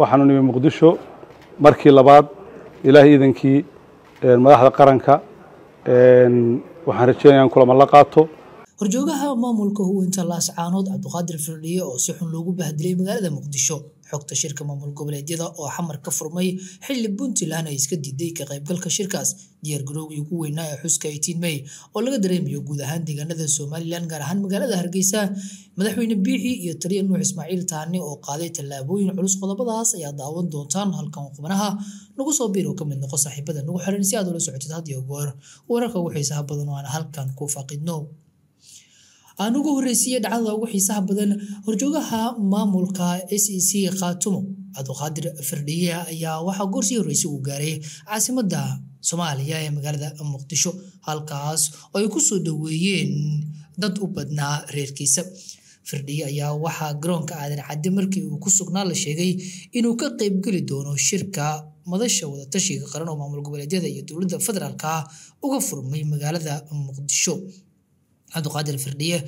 waxaanu nimi muqdisho. Markii labaad ilaahay iidankii madaxda qaranka waxaan rajeynaya in la qaato. Horjoogaha maamulka huwanta laascaanood cabduqaadir firdhiye oo si xun loogu bahdilay magaalada muqdisho xogta shirka maamul goboleedyada oo xamar ka furmay xili puntland ay iska diiday ka qaybgalka shirkaas diyaargarowgii ugu weynaa ee xuska may oo laga dareemayo guud ahaan deegaanada somalilan gaar ahaan magaalada hargeysa madaxweyne biixi iyo taliya nuux ismaaciil taani oo qaaday tallaabooyin culus qodobadaas ayaa daawan doontaan halkan qubnaha nagu soo biir oo ka mid noqo saaxiibada nagu xiran si aad ula socotid had iyo goor. Wararka ugu xiisaha badan oo aan halkan ku faaqidno aan ugu horreysiiye dhacdada ugu xiisaha badan horjoogaha maamulka s e c khaatumo cabduqaadir firdhiye ayaa waxaa goorsii horreysay uu gaaray caasimadda soomaaliya ee magaalada muqdisho halkaas oo ay ku soo dhoweeyeen dad u badnaa reerkiisa. Firdhiye ayaa waxaa garoonka aadan cadde markii uu ku sugnaa la sheegay inuu ka qaybgeli doono shirka madasha wadatashiga qaran oo maamul goboleedyada iyo dowladda federaalka uga furmay magaalada muqdisho cabduqaadir firdhiye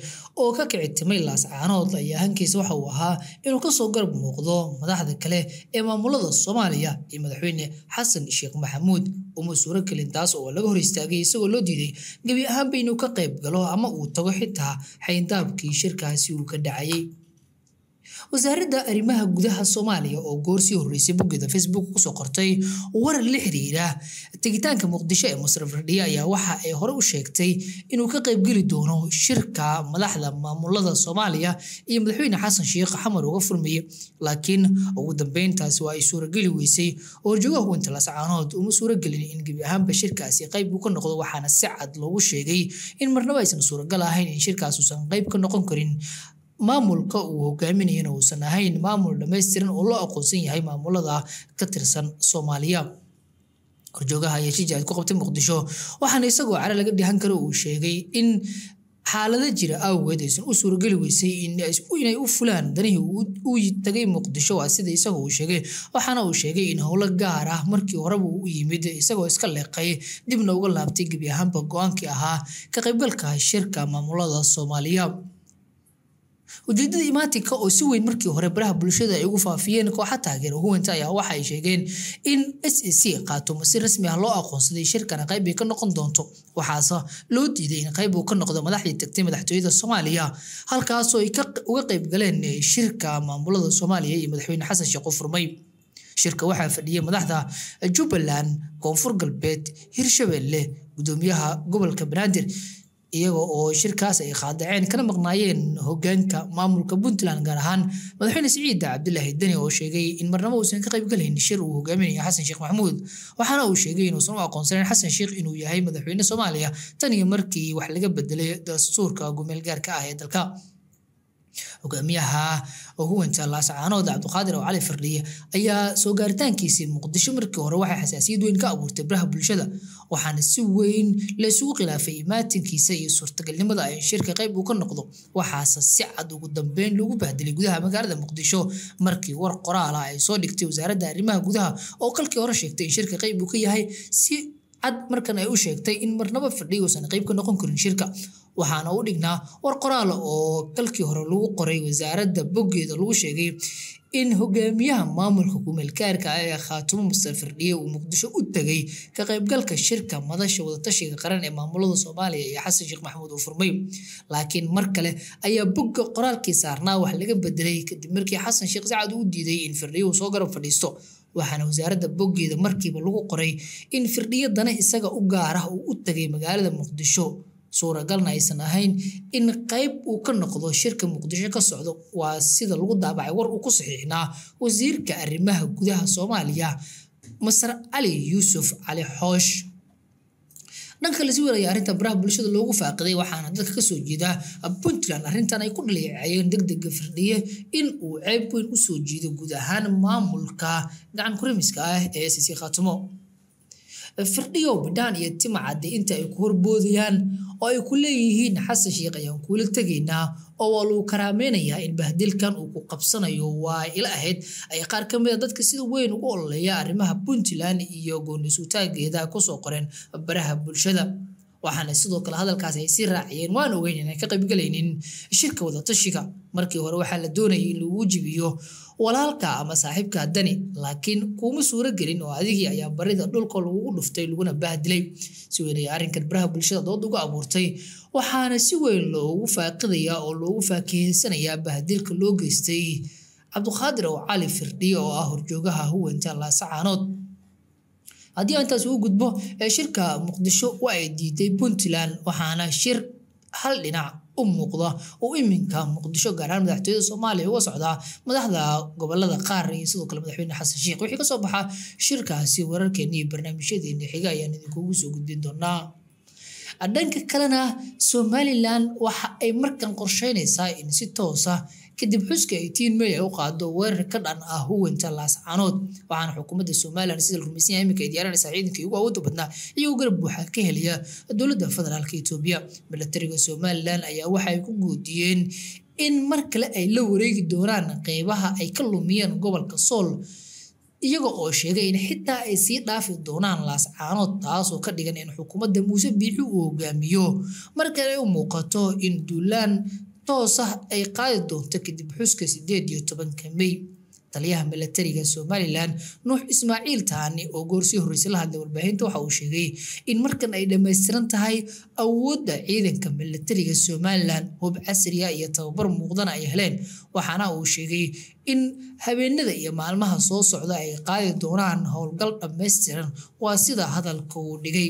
oo ka kici timay laascaanood ayaa hankiisa waxa uu ahaa inuu ka soo garab muuqdo madaxda kale ee maamulada soomaaliya iyo madaxweyne xasan sheekh maxamuud. Uma suuro gelin taas oo laga hor istaagay isagoo loo diiday gebi ahaanba inuu ka qayb galo ama uu tago xitaa xayndaabkii shirkaasi uu ka dhacayay wasaaradda arrimaha gudaha soomaaliya oo goorsii horreysay boggeeda facebook ku soo qortay warar la xiriira tegitaanka muqdisho ee masar firdhiye ayaa waxa ay hore u sheegtay inuu ka qaybgeli doono shirka madaxda maamulada soomaaliya iyo madaxweyne xasan sheekh xamar uga furmayay laakiin ugu dambeyntaasi waa ay suurageli weysay oo horjoogaha huwanta lascaanood uma suuragelin in gebi ahaanba shirkaasi qayb uu ka noqdo waxaana si cad loogu sheegay in marnaba aysan suuragal ahayn in shirkaas uusan qayb ka noqon karin maamulka uu hogaaminayana uusan ahayn maamul dhammaystiran oo loo aqoonsan yahay maamulada ka tirsan soomaaliya. Horjoogaha ayaa shijaad ku qabtay muqdisho waxaana isagoo cara laga dhihan karo uu sheegay in xaalado jira awgeed aysan u suurageli weysay inay u fulaan. Danihii uu tagay muqdisho waa sida isagoo uu sheegay waxaana uu sheegay in howlo gaar ah markii horeba u yimid isagoo iska leeqay dibna uga laabtay gebi ahaanba go'aankii ahaa ka qaybgalka shirka maamulada soomaaliya ujeedada imaatinka oo si weyn markii hore baraha bulshada ay ugu faafiyeen kooxa taageera huwanta ayaa waxa ay sheegeen in s e c qaatumo si rasmi ah loo aqoonsaday shirkana qayb ay ka noqon doonto. Waxaase loo diiday in qayb uu ka noqdo madaxdii tagtay madaxtooyada soomaaliya halkaasoo ay uga qayb galeen shirka maamulada soomaaliya iyo madaxweyne xasan sheekh u furmay. Shirka waxaa fadhiyay madaxda jubbaland koonfur galbeed hirshabelle gudoomiyaha gobolka banaadir iyaga oo shirkaas ay qaadaceen kana maqnaayeen hogaanka maamulka puntland gaar ahaan madaxweyne siciid cabdilaahi deni oo sheegay in marnabo uusan ka qaybgalayn shir uu hogaaminayo xasan sheekh maxamuud waxaana uu sheegay inuusan u aqoonsaneyn xasan sheekh inuu yahay madaxweyne soomaaliya tan iyo markii wax laga bedelay dastuurka gumeel gaarka ah ee dalka hogaamiyaha huwanta laascaanood cabduqaadir oo cali firdhiye ayaa soo gaaritaankiisii muqdisho markii hore waxay xasaasiyad weyn ka abuurtay baraha bulshada waxaana si weyn laysugu khilaafay imaatinkiisa iyo suurtagalnimada ay shirka qayb uu ka noqdo. Waxaase si cad ugu dambeyn lagu bahdilay gudaha magaalada muqdisho markii war qoraala ay soo dhigtay wasaaradda arrimaha gudaha oo kalkii hore sheegtay in shirka qayb uu ka yahay si cad markan ay u sheegtay in marnaba fadhiya uusan qayb ka noqon karin shirka waxaana u dhignaa war qoraala oo kalkii hore lagu qoray wasaaradda boggeeda lagu sheegay in hogaamiyaha maamulka kumeelkaarka ah ee khaatumo mustar firdhiye uu muqdisho u tegay ka qaybgalka shirka madasha wadatashiga qaran ee maamulada soomaaliya iyo xasan sheekh maxamuud uu furmay. Laakiin mar kale ayaa bogga qoraalkii saarnaa wax laga bedelay kadib markii xasan sheekh sacad uu diiday in firdhiye uu soo garab fadhiisto. Waxaana wasaaradda boggeeda markiiba lagu qoray in firdhiye dana isaga u gaar uu u tagay magaalada muqdisho suuragalna aysan ahayn in qayb uu ka noqdo shirka muqdisho ka socdo. Waa sida lagu daabacay war uu ku saxiixnaa wasiirka arrimaha gudaha soomaaliya masar cali yuusuf cali xoosh. Dhanka lasi weelaya arrinta baraha bulshada loogu faaqiday waxaana dadka ka soo jeeda puntland arrintan ay ku dhaleecayeen degdega firdhiye in uu ceeb weyn u soo jiido guud ahaan maamulka gacan kurimiska ah ee sisi khaatimo firdhiyow bidhaan iyo tima cadde inta ay ku horboodayaan oo ay ku leeyihiin xasan sheekh ayaan kuula tegaynaa oo waa lagu karaameynayaa in bahdilkan uu ku qabsanayo waa ila ahayd ay qaar ka mid a dadka sida weyn ugu ololeeya arrimaha puntland iyo goonisuutaageeda ku soo qoreen baraha bulshada waxaana sidoo kale hadalkaas ay sii raaciyeen. Waan ogeyn inay ka qaybgalaynin shirka wadatashiga markii hore waxaa la doonayay in lagu jibiyo walaalka ama saaxiibka dani laakiin kuuma suuro gelin oo adigii ayaa barida dhulka lagugu dhuftay laguna bahdilay si weyn ayaa arrinkan baraha bulshada dood uga abuurtay. Waxaana si weyn loogu faaqidayaa oo loogu faakiheynsanayaa bahdilka loo geystay. Cabduqaadir oo cali firdhiye oo ah horjoogaha huwanta laasacaanood haddii intaas ugu gudbo shirka muqdisho waa ay diiday puntland waxaana shir hal dhinac u muuqda oo iminka muqdisho gaar ahaan madaxtooyada soomaaliya uga socdaa madaxda gobollada qaar iyo sidoo kale madaxweyne xasan sheekh wixii ka soo baxa shirkaasi wararkeeni iyo barnaamijyadeeni xiga ayaan idinkugu soo gudbin doonaa dhanka kalena somalilan waxa ay markan qorsheynaysaa in si toosa kadib xuska ay tiin ay u qaado weerar ka dhan ah huwanta laascaanood waxaana xukuumadda somalilan sida la rumaysan yahay iminka ay diyaarinaysaa ciidankii ugu awoodda badnaa iyagoo garab buuxa ka helaya dowladda federaalka etoobiya milatariga somalilan ayaa waxa ku guudiyeen in mar kale ay la wareegi doonaan qeybaha ay ka lumiyeen gobolka sool iyaga oo sheegay in xitaa ay sii dhaafi doonaan laascaanood taasoo ka dhigan in xukuumadda muuse biixi uu hogaamiyo. Markale u muuqato in duulaan toosa ay qaadi doonto kadib xuska sideed iyo tobanka mey taliyaha milatariga somalilan nuux ismaaciil taani oo goorsii horreysay la hadlay warbaahinta waxa uu sheegay in markan ay dhammaystiran tahay awoodda ciidanka milatariga somalilan hub casriya iyo tababar muuqdana ay heleen. Waxaana uu sheegay in habeenada iyo maalmaha soo socda ay qaadi doonaan howlgal dhammaystiran. Waa sida hadalka uu dhigay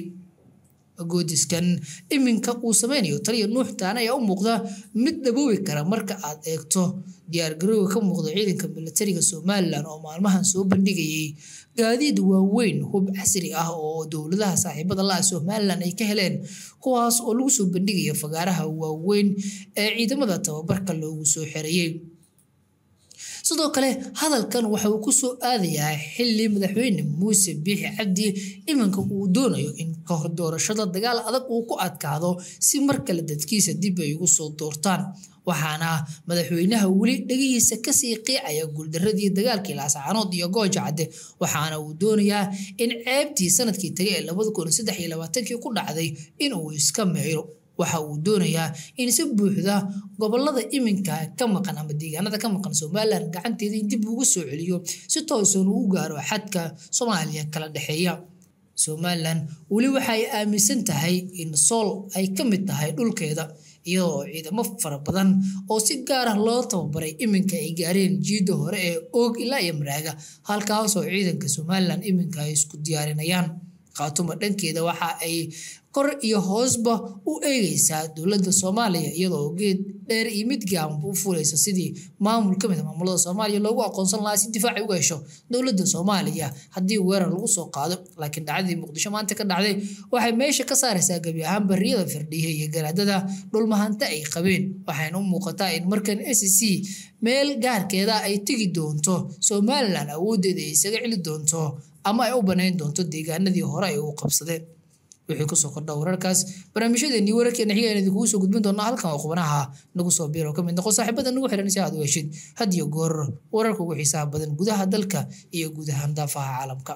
goodiskan. Iminka uu sameynayo taliya nuux taane ayaa u muuqda mid dhaboobi kara marka aad eegto. Diyaargarowga ka muuqda ciidanka milatariga somalilan oo maalmahan soo bandhigayay. Gaadiid waaweyn hub casri ah oo dowladaha saaxiibada la-ah somalilan ay ka heleen kuwaas oo lagu soo bandhigaya fagaaraha waaweyn ee ciidamada tababarka loogu soo xerayey sidoo kale hadalkan waxa uu ku soo aadayaa xili madaxweyne muuse biixi cabdi iminka uu doonayo in ka doorashada dagaal adag uu ku adkaado si mar kale dadkiisa dib ay ugu soo doortaan. Waxaana madaxweynaha weli dhegihiisa ka sii qiicaya guuldaradii dagaalkii laascaanood iyo gooja cadde waxaana uu doonayaa in ceebtii sannadkii tagay ee ku dhacday inuu iska meero waxa uu doonayaa in si buuxda gobollada iminka ka maqan ama deegaanada ka maqan somalilan gacanteeda in dib ugu soo celiyo si toosan uu u gaaro xadka soomaaliya kala dhexeeya. Somalilan weli waxa ay aaminsan tahay in sool ay ka mid tahay dhulkeeda iyadoo ciidamo fara badan oo si gaar ah loo tababaray iminka ay gaareen jiidda hore ee oog ilaa iyo maraaga halkaasoo ciidanka somalilan iminka ay isku diyaarinayaan khaatuma dhankeeda waxa ay kor iyo hoosba u eegeysaa dowladda soomaaliya iyadoo geed dheer iyo mid gaanba u fulaysa sidii maamul ka mid a maamulada soomaaliya loogu aqoonsan lahaa si difaacay uga hesho dowladda soomaaliya haddii weerar lagu soo qaado. Laakiin dhacdadii muqdisho maanta ka dhacday waxay meesha ka saaraysaa gebi ahaan bariyada firdhiya iyo garaadada dhulmahanta ay qabeen. Waxayna u muuqataa in markan s c meel gaarkeeda ay tegi doonto somalilan awooddeeda ay isaga celi doonto ama ay u banayn doonto deegaanadii hore ay u qabsadeen. Wixii ku soo kordha wararkaas barnaamijyadeennii wararkeena xiga idinkugu soo gudbin doonaa halkan oo qubanaha nagu soo biiro ka mid noqo saaxiibada nagu xiran si aad u heshid had iyo goor. Wararka ugu xiisaha badan gudaha dalka iyo guud ahaan daafaha caalamka